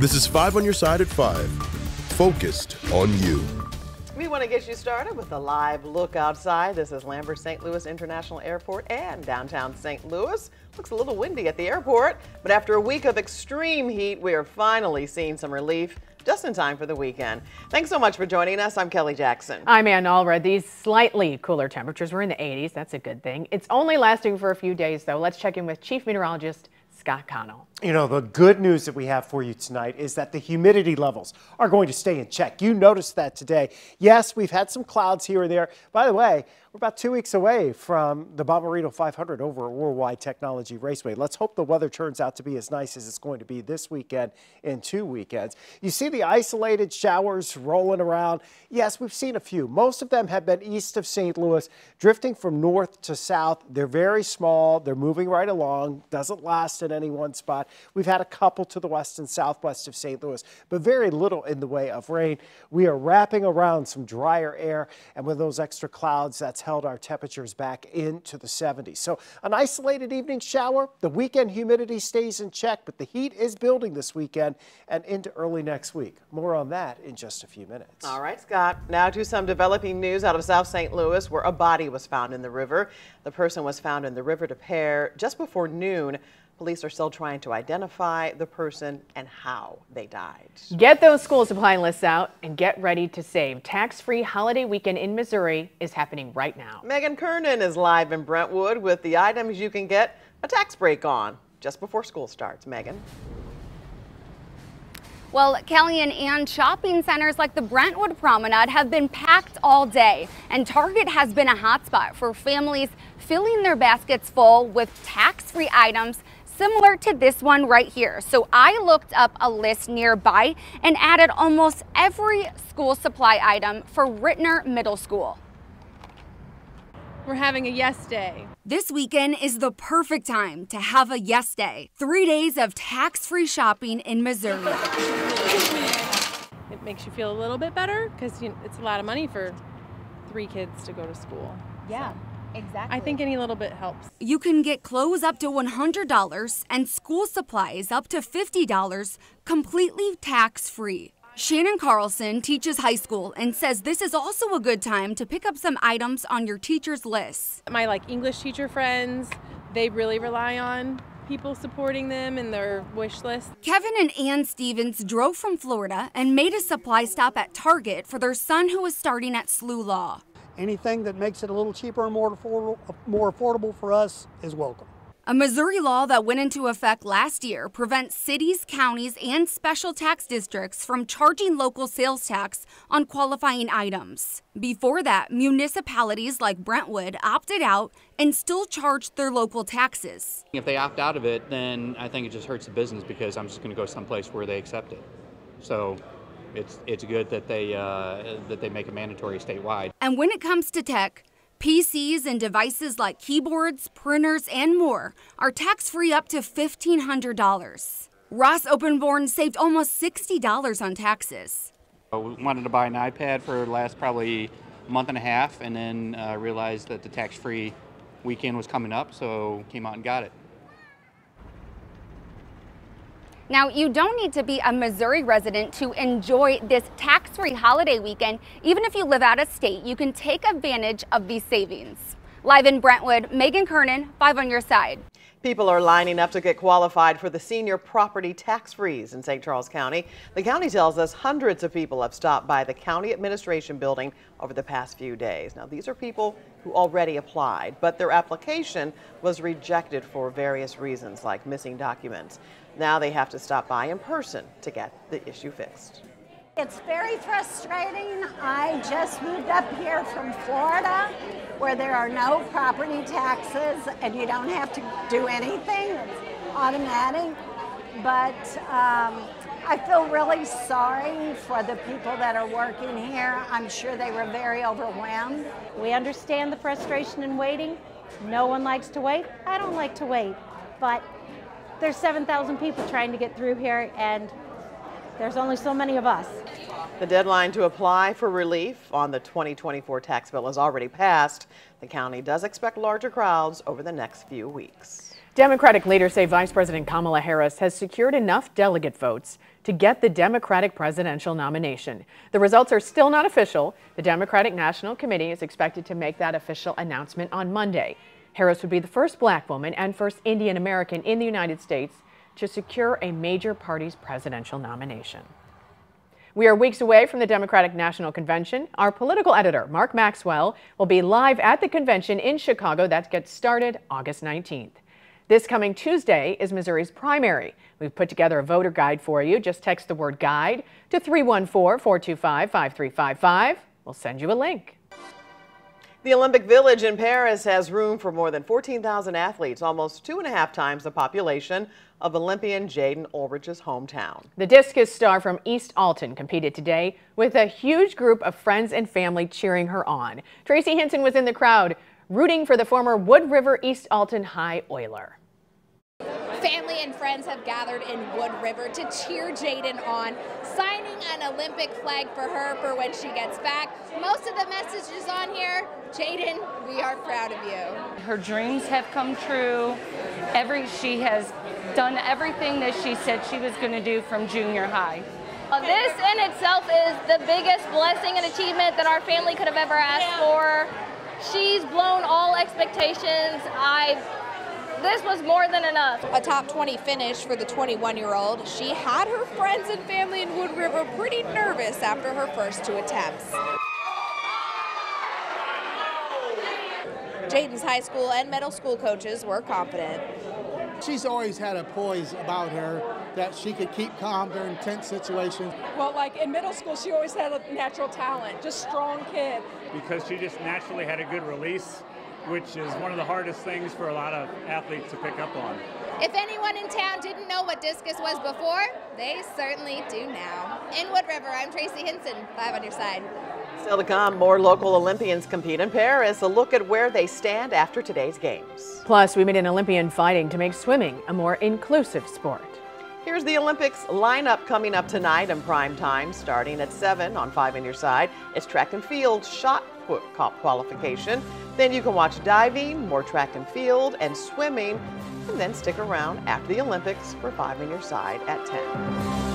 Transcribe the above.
This is 5 on your side at 5. Focused on you. We want to get you started with a live look outside. This is Lambert St. Louis International Airport and downtown St. Louis. Looks a little windy at the airport, but after a week of extreme heat, we are finally seeing some relief just in time for the weekend. Thanks so much for joining us. I'm Kelly Jackson. I'm Anne Allred. These slightly cooler temperatures were in the 80s. That's a good thing. It's only lasting for a few days, though. Let's check in with Chief Meteorologist Scott Connell. You know, the good news that we have for you tonight is that the humidity levels are going to stay in check. You noticed that today. Yes, we've had some clouds here and there. By the way, we're about two weeks away from the Bommarito 500 over at World Wide Technology Raceway. Let's hope the weather turns out to be as nice as it's going to be this weekend in two weekends. You see the isolated showers rolling around. Yes, we've seen a few. Most of them have been east of St. Louis, drifting from north to south. They're very small. They're moving right along. Doesn't last in any one spot. We've had a couple to the west and southwest of St. Louis, but very little in the way of rain. We are wrapping around some drier air, and with those extra clouds, that's held our temperatures back into the 70s. So an isolated evening shower. The weekend humidity stays in check, but the heat is building this weekend and into early next week. More on that in just a few minutes. All right, Scott. Now to some developing news out of South St. Louis where a body was found in the river. The person was found in the River des Peres just before noon. Police are still trying to identify the person and how they died. Get those school supply lists out and get ready to save. Tax-free holiday weekend in Missouri is happening right now. Megan Kernan is live in Brentwood with the items you can get a tax break on just before school starts. Megan. Well, Kelly and Anne, shopping centers like the Brentwood Promenade have been packed all day, and Target has been a hotspot for families filling their baskets full with tax-free items similar to this one right here. So I looked up a list nearby and added almost every school supply item for Rittner Middle School. We're having a yes day. This weekend is the perfect time to have a yes day. Three days of tax-free shopping in Missouri. It makes you feel a little bit better because you know, it's a lot of money for three kids to go to school. Yeah. So. Exactly. I think any little bit helps. You can get clothes up to $100 and school supplies up to $50 completely tax free. Shannon Carlson teaches high school and says this is also a good time to pick up some items on your teacher's list. My like English teacher friends, they really rely on people supporting them and their wish list. Kevin and Ann Stevens drove from Florida and made a supply stop at Target for their son who is starting at SLU Law. Anything that makes it a little cheaper and more affordable, more affordable for us is welcome. A Missouri law that went into effect last year prevents cities, counties, and special tax districts from charging local sales tax on qualifying items. Before that, municipalities like Brentwood opted out and still charged their local taxes. If they opt out of it, then I think it just hurts the business because I'm just going to go someplace where they accept it. So it's it's good that they uh, that they make it mandatory statewide. And when it comes to tech, PCs and devices like keyboards, printers, and more are tax-free up to $1,500. Ross Openborn saved almost $60 on taxes. We wanted to buy an iPad for the last probably month and a half and then uh, realized that the tax-free weekend was coming up, so came out and got it. Now, you don't need to be a Missouri resident to enjoy this tax-free holiday weekend. Even if you live out of state, you can take advantage of these savings. Live in Brentwood, Megan Kernan, 5 on your side. People are lining up to get qualified for the senior property tax freeze in St. Charles County. The county tells us hundreds of people have stopped by the county administration building over the past few days. Now, these are people who already applied, but their application was rejected for various reasons like missing documents. Now they have to stop by in person to get the issue fixed. It's very frustrating. I just moved up here from Florida where there are no property taxes and you don't have to do anything. It's automatic. But um, I feel really sorry for the people that are working here. I'm sure they were very overwhelmed. We understand the frustration in waiting. No one likes to wait. I don't like to wait. But there's 7,000 people trying to get through here and there's only so many of us. The deadline to apply for relief on the 2024 tax bill has already passed. The county does expect larger crowds over the next few weeks. Democratic leaders say Vice President Kamala Harris has secured enough delegate votes to get the Democratic presidential nomination. The results are still not official. The Democratic National Committee is expected to make that official announcement on Monday. Harris would be the first black woman and first Indian American in the United States to secure a major party's presidential nomination. We are weeks away from the Democratic National Convention. Our political editor, Mark Maxwell, will be live at the convention in Chicago that gets started August 19th. This coming Tuesday is Missouri's primary. We've put together a voter guide for you. Just text the word guide to 314 425 5355. We'll send you a link. The Olympic Village in Paris has room for more than 14,000 athletes, almost two and a half times the population of Olympian Jayden Ulrich's hometown. The discus star from East Alton competed today with a huge group of friends and family cheering her on. Tracy Hinson was in the crowd rooting for the former Wood River East Alton High Oiler. Family and friends have gathered in Wood River to cheer Jaden on, signing an Olympic flag for her for when she gets back. Most of the messages on here, Jayden, we are proud of you. Her dreams have come true. Every she has done everything that she said she was going to do from junior high. This in itself is the biggest blessing and achievement that our family could have ever asked for. She's blown all expectations. I this was more than enough. A top 20 finish for the 21 year old. She had her friends and family in Wood River pretty nervous after her first two attempts. Jayden's high school and middle school coaches were confident. She's always had a poise about her that she could keep calm during tense situations. Well, like in middle school, she always had a natural talent, just strong kid. Because she just naturally had a good release which is one of the hardest things for a lot of athletes to pick up on. If anyone in town didn't know what discus was before, they certainly do now. In Wood River, I'm Tracy Hinson, 5 on your side. Still to come, more local Olympians compete in Paris. A look at where they stand after today's games. Plus, we meet an Olympian fighting to make swimming a more inclusive sport. Here's the Olympics lineup coming up tonight in prime time, starting at 7 on 5 on your side. It's track and field shot put qualification. Then you can watch diving, more track and field, and swimming, and then stick around after the Olympics for five on your side at 10.